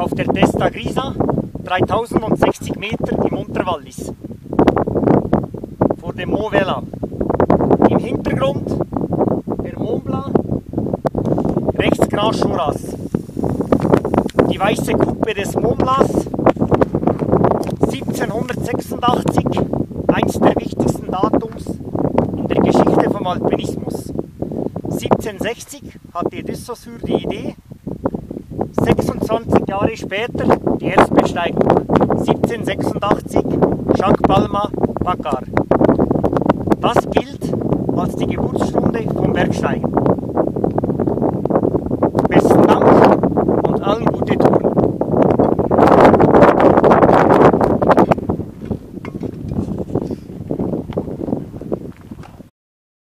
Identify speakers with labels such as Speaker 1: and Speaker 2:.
Speaker 1: auf der Testa Grisa, 3060 Meter im Unterwallis, vor dem Mont Vela. Im Hintergrund der Mont Blanc, rechts Grand Juras. Die weiße Kuppe des Mont Blancs, 1786, eins der wichtigsten Datums in der Geschichte vom Alpinismus. 1760 hatte Saussure die Idee, 26 Jahre später die Erstbesteigung. 1786 Jacques Palma Bakar. Das gilt als die Geburtsstunde vom Bergsteigen.